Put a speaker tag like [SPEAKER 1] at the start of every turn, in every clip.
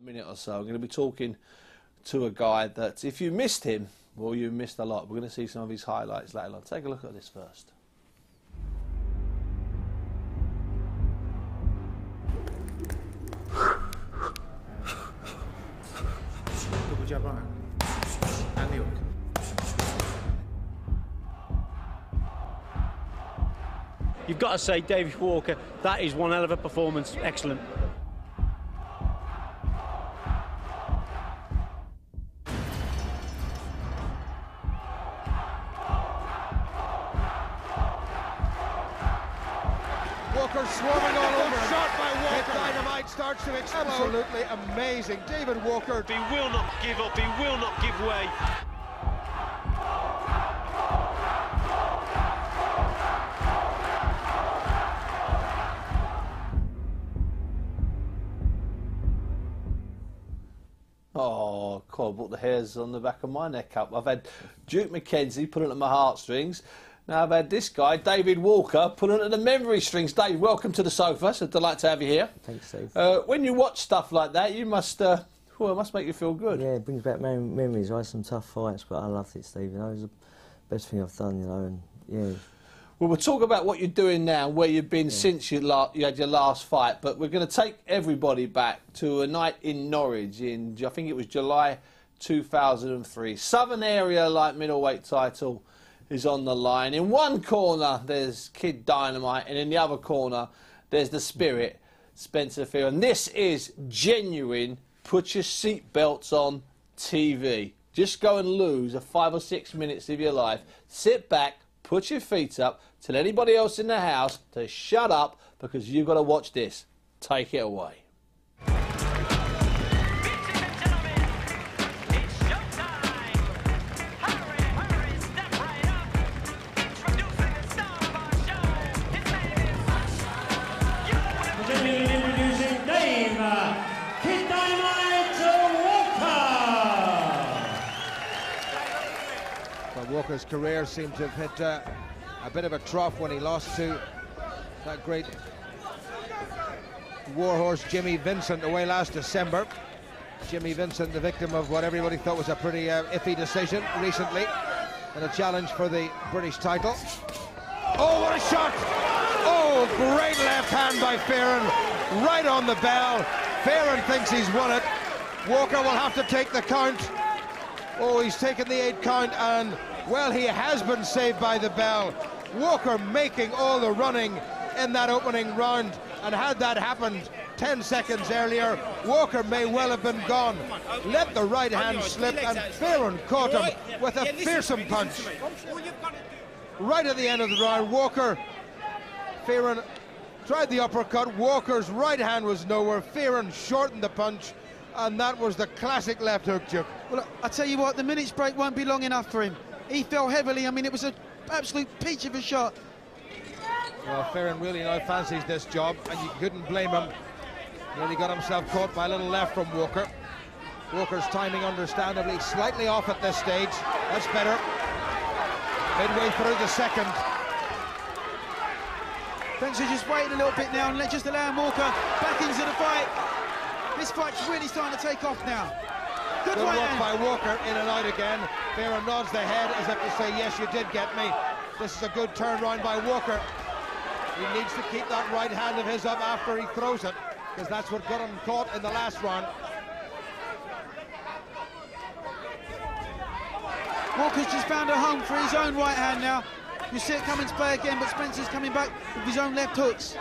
[SPEAKER 1] minute or so, I'm going to be talking to a guy that if you missed him, well, you missed a lot. We're going to see some of his highlights later on. Take a look at this first.
[SPEAKER 2] Double jab right. And the hook.
[SPEAKER 3] You've got to say, David Walker, that is one hell of a performance. Excellent.
[SPEAKER 4] David Walker.
[SPEAKER 5] He will not give up. He will not give way.
[SPEAKER 1] Oh, God, I brought the hairs on the back of my neck up. I've had Duke McKenzie pulling at my heartstrings. Now I've had this guy, David Walker, pulling at the memory strings. Dave, welcome to the sofa. It's a delight to have you here.
[SPEAKER 6] Thanks, Steve.
[SPEAKER 1] Uh, when you watch stuff like that, you must, uh, well, it must make you feel good.
[SPEAKER 6] yeah, it brings back mem- memories. I had some tough fights, but I loved it, Steve. You know, it was the best thing I've done, you know, and yeah.
[SPEAKER 1] Well, we'll talk about what you're doing now, where you've been since you, la- you had your last fight. But we're going to take everybody back to a night in Norwich in, I think it was July 2003. Southern area light middleweight title is on the line. In one corner, there's Kid Dynamite, and in the other corner, there's the Spirit, Spencer Fear. And this is genuine. Put your seatbelts on TV. Just go and lose a five or six minutes of your life. Sit back, put your feet up, tell anybody else in the house to shut up because you've got to watch this. Take it away.
[SPEAKER 4] Walker's career seemed to have hit uh, a bit of a trough when he lost to that great warhorse Jimmy Vincent away last December. Jimmy Vincent, the victim of what everybody thought was a pretty uh, iffy decision recently, and a challenge for the British title. Oh, what a shot! Oh, great left hand by Fearon, right on the bell. Fearon thinks he's won it. Walker will have to take the count. Oh, he's taken the eight count, and well, he has been saved by the bell. Walker making all the running in that opening round, and had that happened 10 seconds earlier, Walker may well have been gone. Let the right hand slip, and Fearon caught him with a fearsome punch. Right at the end of the round, Walker, Fearon tried the uppercut. Walker's right hand was nowhere. Fearon shortened the punch, and that was the classic left hook.
[SPEAKER 2] Well, I tell you what, the minutes break won't be long enough for him. He fell heavily. I mean, it was an absolute peach of a shot.
[SPEAKER 4] Well, Fearon really now fancies this job, and you couldn't blame him. Nearly got himself caught by a little left from Walker. Walker's timing, understandably, slightly off at this stage. That's better. Midway through the second.
[SPEAKER 2] Spencer just waiting a little bit now and let just allow Walker back into the fight. This fight's really starting to take off now. Good, right
[SPEAKER 4] work by Walker, in and out again. Fearon nods the head as if to say, yes, you did get me. This is a good turn round by Walker. He needs to keep that right hand of his up after he throws it, because that's what got him caught in the last round.
[SPEAKER 2] Walker's just found a home for his own right hand now. You see it come into play again, but Spencer's coming back with his own left hooks.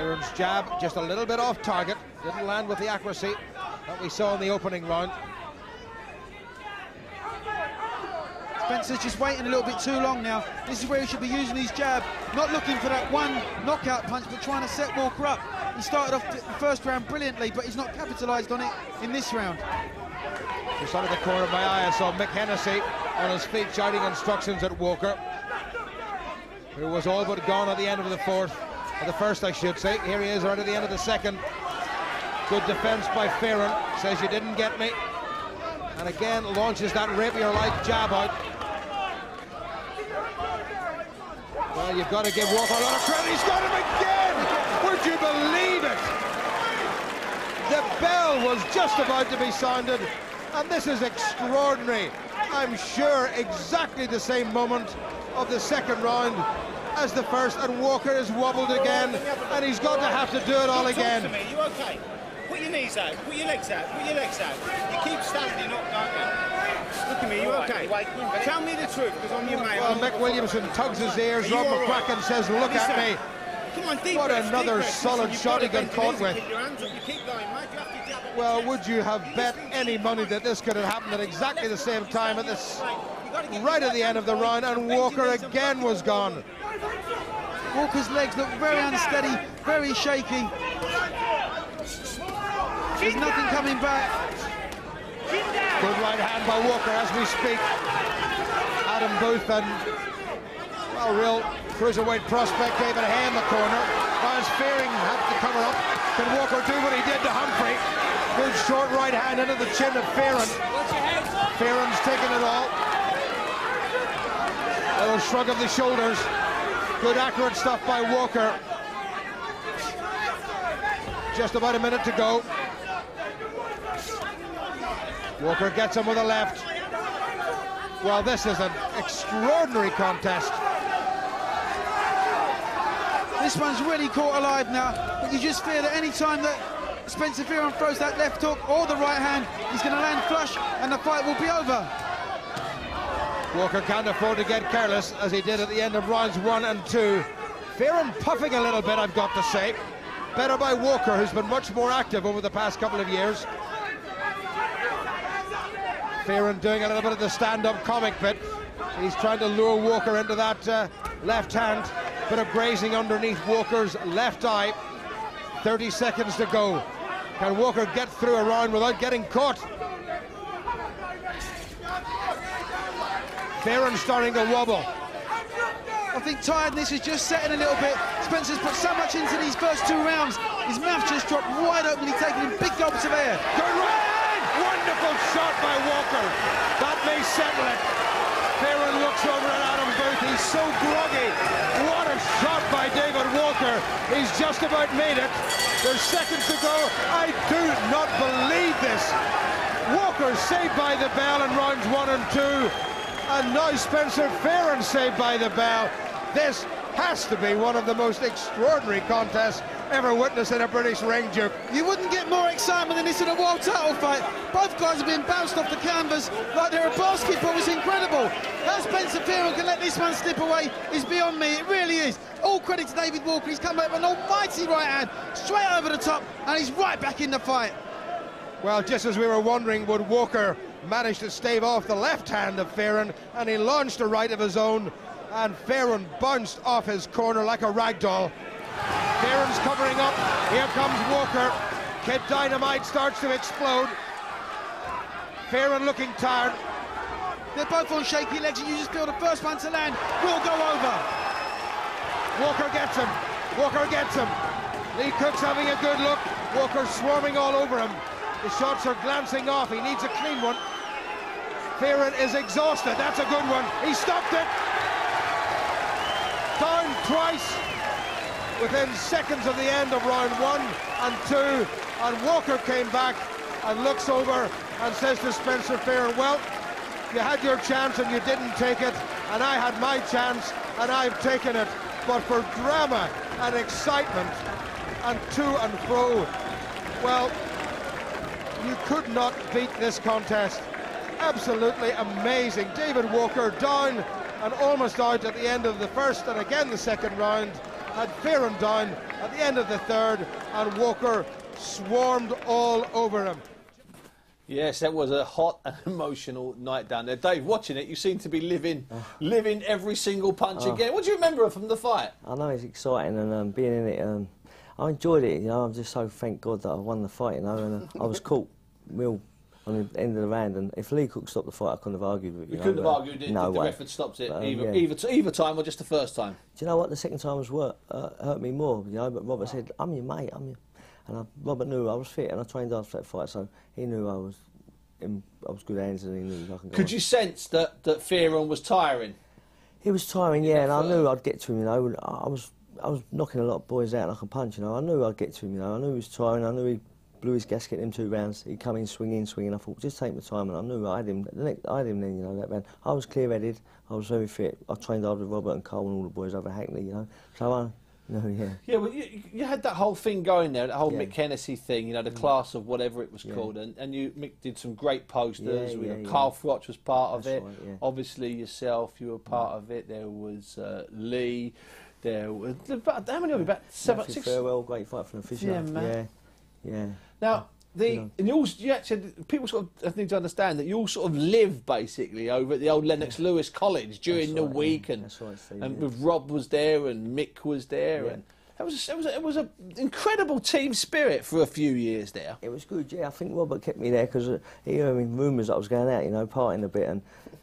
[SPEAKER 4] Fearon's jab just a little bit off target. Didn't land with the accuracy that we saw in the opening round.
[SPEAKER 2] Spencer's just waiting a little bit too long now. This is where he should be using his jab, not looking for that one knockout punch, but trying to set Walker up. He started off the first round brilliantly, but he's not capitalised on it in this round.
[SPEAKER 4] Just out of the corner of my eye, I saw Mick Hennessy on his feet shouting instructions at Walker, who was all but gone at the end of the fourth, or the first, I should say. Here he is right at the end of the second. Good defense by Fearon. Says you didn't get me. And again launches that rapier-like jab out. Well, you've got to give Walker a lot of credit. He's got him again! Would you believe it? The bell was just about to be sounded, and this is extraordinary. I'm sure exactly the same moment of the second round as the first, and Walker is wobbled again, and he's got to have to do it all
[SPEAKER 7] Talk
[SPEAKER 4] again.
[SPEAKER 7] to me. You okay? Put your knees out. Put your legs out. Put your legs out. You keep standing up, don't you? Look at me. You okay? Tell me the truth, because I'm your mate.
[SPEAKER 4] Well, Mick Williamson tugs his ears. Rob
[SPEAKER 7] all right?
[SPEAKER 4] McCracken says, "Look at me."
[SPEAKER 7] Come on, deep
[SPEAKER 4] What
[SPEAKER 7] breaths, deep
[SPEAKER 4] another
[SPEAKER 7] breaths.
[SPEAKER 4] solid
[SPEAKER 7] Listen,
[SPEAKER 4] shot he
[SPEAKER 7] got
[SPEAKER 4] caught with.
[SPEAKER 7] knees and Keep your hands up. You keep going, mate. You have to jab it.
[SPEAKER 4] Well, would you have bet any money that this could have happened at exactly the same time at this, right at the end of the round, and Walker again was gone.
[SPEAKER 2] Walker's legs look very unsteady, very shaky. There's nothing coming back.
[SPEAKER 4] Good right hand by Walker as we speak. Adam Booth and well, real cruiserweight prospect David Haye in the corner. Miles Fearing had to cover up. Can Walker do what he did to Humphrey? Good short right hand into the chin of Fearon. Fearon's taking it all. Little shrug of the shoulders. Good accurate stuff by Walker. Just about a minute to go. Walker gets him with a left. Well, this is an extraordinary contest.
[SPEAKER 2] This one's really caught alive now, but you just fear that any time that Spencer Fearon throws that left hook or the right hand, he's going to land flush and the fight will be over.
[SPEAKER 4] Walker can't afford to get careless as he did at the end of rounds one and two. Fearon puffing a little bit, I've got to say. Better by Walker, who's been much more active over the past couple of years. Fearon doing a little bit of the stand-up comic bit. He's trying to lure Walker into that uh, left hand. Bit of grazing underneath Walker's left eye. 30 seconds to go. Can Walker get through a round without getting caught? Fearon starting to wobble.
[SPEAKER 2] I think tiredness is just setting a little bit. Spencer's put so much into these first two rounds. His mouth just dropped wide open. He's taking in big gulps of air.
[SPEAKER 4] Good right! Wonderful shot by Walker. That may settle it. Fearon looks over at Adam Booth. He's so groggy. What a shot by David Walker. He's just about made it. There's seconds to go. I do not believe this. Walker saved by the bell in rounds one and two. And now Spencer Fearon saved by the bell. This has to be one of the most extraordinary contests ever witnessed in a British ring, Duke.
[SPEAKER 2] You wouldn't get more excitement than this in a world title fight. Both guys have been bounced off the canvas like they're a basketball. It's incredible. How Spencer Fearon can let this one slip away is beyond me. It really is. All credit to David Walker. He's come up with an almighty right hand, straight over the top, and he's right back in the fight.
[SPEAKER 4] Well, just as we were wondering, would Walker manage to stave off the left hand of Fearon, and he launched a right of his own, and Fearon bounced off his corner like a rag doll. Fearon's covering up. Here comes Walker. Kid Dynamite starts to explode. Fearon looking tired.
[SPEAKER 2] They're both on shaky legs, and you just feel the first one to land will go over.
[SPEAKER 4] Walker gets him. Walker gets him. Lee Cook's having a good look. Walker swarming all over him. The shots are glancing off. He needs a clean one. Fearon is exhausted. That's a good one. He stopped it. Down twice within seconds of the end of round one and two. And Walker came back and looks over and says to Spencer Fearon, well, you had your chance and you didn't take it, and I had my chance and I've taken it. But for drama and excitement and to and fro, well, you could not beat this contest. Absolutely amazing. David Walker down and almost out at the end of the first and again the second round. Had Fearon down at the end of the third, and Walker swarmed all over him.
[SPEAKER 1] Yes, that was a hot and emotional night down there. Dave, watching it, you seem to be living, living every single punch again. What do you remember from the fight?
[SPEAKER 6] I know it's exciting and um, being in it, um, I enjoyed it. You know, I'm just so thank God that I won the fight. You know, and uh, I was caught real on the end of the round. And if Lee Cook stopped the fight, I couldn't have argued with it.
[SPEAKER 1] You
[SPEAKER 6] know,
[SPEAKER 1] couldn't have argued it
[SPEAKER 6] No
[SPEAKER 1] the
[SPEAKER 6] way.
[SPEAKER 1] ref had stopped it
[SPEAKER 6] But, um,
[SPEAKER 1] either,
[SPEAKER 6] yeah.
[SPEAKER 1] either, either time or just the first time.
[SPEAKER 6] Do you know what? The second time was wor- uh, hurt me more. You know, but Robert said, "I'm your mate. I'm your," and I, Robert knew I was fit, and I trained after that fight, so he knew I was. In, I was good hands, and he knew I can go.
[SPEAKER 1] Could
[SPEAKER 6] on.
[SPEAKER 1] you sense that, that Fearon was tiring?
[SPEAKER 6] He was tiring, yeah, and I knew I'd get to him. You know, I I was I was knocking a lot of boys out like a punch. You know, I knew I'd get to him. You know, I knew he was tiring. I knew he blew his gasket in two rounds. He come in swinging, swinging. I thought, just take my time, and I knew I had him. The next, I had him then, you know, that round. I was clear-headed. I was very fit. I trained hard with Robert and Cole and all the boys over Hackney, you know. So I, no, yeah.
[SPEAKER 1] Yeah, well, you, you had that whole thing going there, that whole
[SPEAKER 6] Yeah.
[SPEAKER 1] Mick Hennessy thing, you know, the class of whatever it was
[SPEAKER 6] Yeah.
[SPEAKER 1] called, and, and you Mick did some great posters.
[SPEAKER 6] Yeah,
[SPEAKER 1] we
[SPEAKER 6] yeah, yeah.
[SPEAKER 1] Carl Froch was part of it.
[SPEAKER 6] right, yeah.
[SPEAKER 1] Obviously, yourself, you were part of it. There was uh, Lee. There was about how many of you? About seven,
[SPEAKER 6] Matthew
[SPEAKER 1] six.
[SPEAKER 6] Farewell, great fight for the Fisher.
[SPEAKER 1] Yeah, man.
[SPEAKER 6] Yeah, yeah.
[SPEAKER 1] Now, the and you, also, you actually people sort of need to understand that you all sort of live basically over at the old Lennox Lewis College during
[SPEAKER 6] That's
[SPEAKER 1] the
[SPEAKER 6] right, yeah.
[SPEAKER 1] week, and
[SPEAKER 6] That's right,
[SPEAKER 1] and
[SPEAKER 6] yeah.
[SPEAKER 1] with Rob was there and Mick was there,
[SPEAKER 6] Yeah.
[SPEAKER 1] and it was it was it was an incredible team spirit for a few years there.
[SPEAKER 6] It was good, yeah. I think Robert kept me there because uh, he heard me rumours I was going out, you know, partying a bit. And,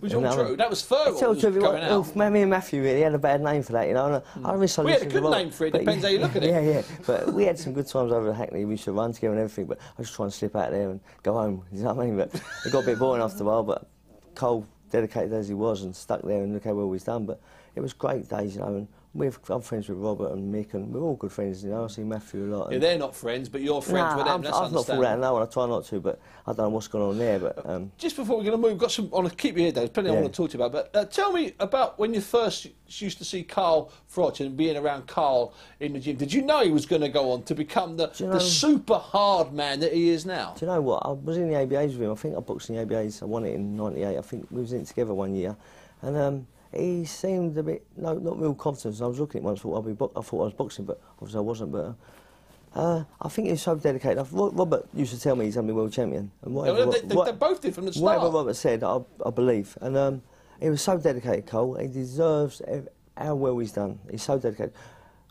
[SPEAKER 1] Was
[SPEAKER 6] and
[SPEAKER 1] true. That was Furlong
[SPEAKER 6] I tell
[SPEAKER 1] was
[SPEAKER 6] the truth,
[SPEAKER 1] going
[SPEAKER 6] well,
[SPEAKER 1] out.
[SPEAKER 6] well, me and Matthew really had a bad name for that, you know. And I, I miss
[SPEAKER 1] We had a good
[SPEAKER 6] Robert,
[SPEAKER 1] name for it, depends how you look at it.
[SPEAKER 6] Yeah, yeah. But we had some good times over at Hackney. We used to run together and everything. But I was trying to slip out there and go home. You know what I mean? But it got a bit boring after a while. But Cole, dedicated as he was, and stuck there and look how well he's done. But it was great days, you know. And we've, I'm friends with Robert and Mick, and we're all good friends. You know, I see Matthew a lot.
[SPEAKER 1] Yeah, they're not friends, but you're friends
[SPEAKER 6] Nah,
[SPEAKER 1] with them.
[SPEAKER 6] I've,
[SPEAKER 1] That's
[SPEAKER 6] I've not fallen out
[SPEAKER 1] understandable.
[SPEAKER 6] no one. I try not to, but I don't know what's going on there. But um,
[SPEAKER 1] Just before we're going to move, we've got some. I want to keep you here, Dave. There's plenty I want to talk to you about. But uh, tell me about when you first used to see Carl Froch and being around Carl in the gym. Did you know he was going to go on to become the,
[SPEAKER 6] you
[SPEAKER 1] the super hard man that he is now?
[SPEAKER 6] Do you know what? I was in the ABAs with him. I think I boxed in the ABAs. I won it in '98. I think we was in it together one year, and um, he seemed a bit no, not real confident. I was looking at him once. Thought I'd be bo- I thought I was boxing, but obviously I wasn't. But uh, I think he's so dedicated. Robert used to tell me he's going to be world champion, and whatever,
[SPEAKER 1] well, they, they,
[SPEAKER 6] what-
[SPEAKER 1] they both did from the
[SPEAKER 6] whatever. Robert said, I, I believe. And um, he was so dedicated, Cole. He deserves how well he's done. He's so dedicated.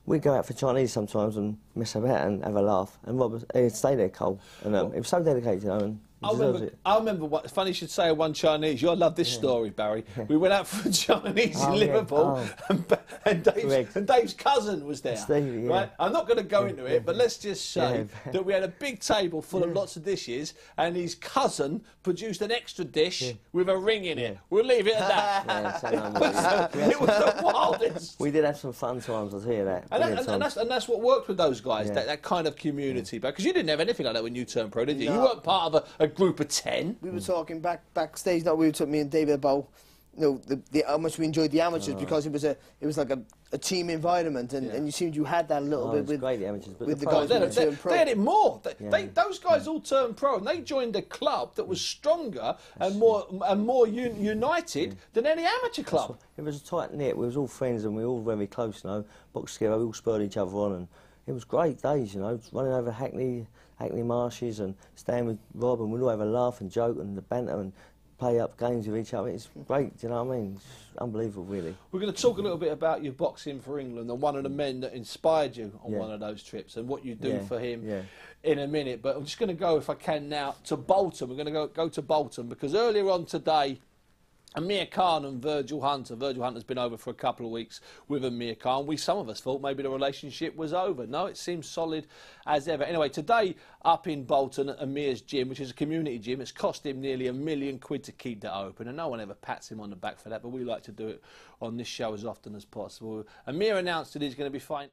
[SPEAKER 6] We go out for Chinese sometimes and mess about and have a laugh. And Robert, he'd stay there, Cole. And um, he was so dedicated, you know, and he
[SPEAKER 1] I remember,
[SPEAKER 6] it.
[SPEAKER 1] I remember what, funny you should say one Chinese. You'll love this story, Barry. We went out for Chinese
[SPEAKER 6] Oh,
[SPEAKER 1] in
[SPEAKER 6] yeah.
[SPEAKER 1] Liverpool,
[SPEAKER 6] Oh.
[SPEAKER 1] and, and, Dave's, and Dave's cousin was there.
[SPEAKER 6] Stevie, yeah.
[SPEAKER 1] Right? I'm not going to go into it, but let's just say
[SPEAKER 6] Yeah.
[SPEAKER 1] that we had a big table full of lots of dishes, and his cousin produced an extra dish with a ring in it. We'll leave it at that.
[SPEAKER 6] Yeah, so no, we-
[SPEAKER 1] it was the wildest.
[SPEAKER 6] We did have some fun times, I'll tell you that.
[SPEAKER 1] And, that, and, and, that's, and that's what worked with those guys,
[SPEAKER 6] Yeah.
[SPEAKER 1] that, that kind of community. Because you didn't have anything like that when you turned pro, did you? You weren't part of a, a group of 10.
[SPEAKER 8] We were talking back backstage. that we were talking me and David about you know the, the how much we enjoyed the amateurs because it was a it was like a, a team environment and, and you seemed you had that a little
[SPEAKER 6] Oh,
[SPEAKER 8] bit with
[SPEAKER 6] great, the amateurs, but
[SPEAKER 8] with
[SPEAKER 6] the
[SPEAKER 8] the guys
[SPEAKER 1] They, they-
[SPEAKER 8] turned pro.
[SPEAKER 1] they had it more. They,
[SPEAKER 6] Yeah.
[SPEAKER 1] they, those guys all turned pro, and they joined a club that was mm. stronger and more and more un, united mm. than any amateur club.
[SPEAKER 6] It was a tight knit. We was all friends and we were all very close, you know. Boxed together, we all spurred each other on, and it was great days, you know. Running over Hackney, Hackney marshes, and staying with Rob, and we'd all have a laugh and joke and the banter and play up games with each other. It's great, do you know what I mean? It's unbelievable, really.
[SPEAKER 1] We're going to talk a little bit about your boxing for England and one of the men that inspired you on
[SPEAKER 6] Yeah.
[SPEAKER 1] one of those trips and what you do
[SPEAKER 6] Yeah,
[SPEAKER 1] for him
[SPEAKER 6] yeah.
[SPEAKER 1] in a minute. But I'm just going to go, if I can now, to Bolton. We're going to go, go to Bolton because earlier on today, Amir Khan and Virgil Hunter. Virgil Hunter's been over for a couple of weeks with Amir Khan. We, some of us, thought maybe the relationship was over. No, it seems solid as ever. Anyway, today up in Bolton at Amir's gym, which is a community gym, it's cost him nearly a million quid to keep that open, and no one ever pats him on the back for that. But we like to do it on this show as often as possible. Amir announced that he's going to be fine.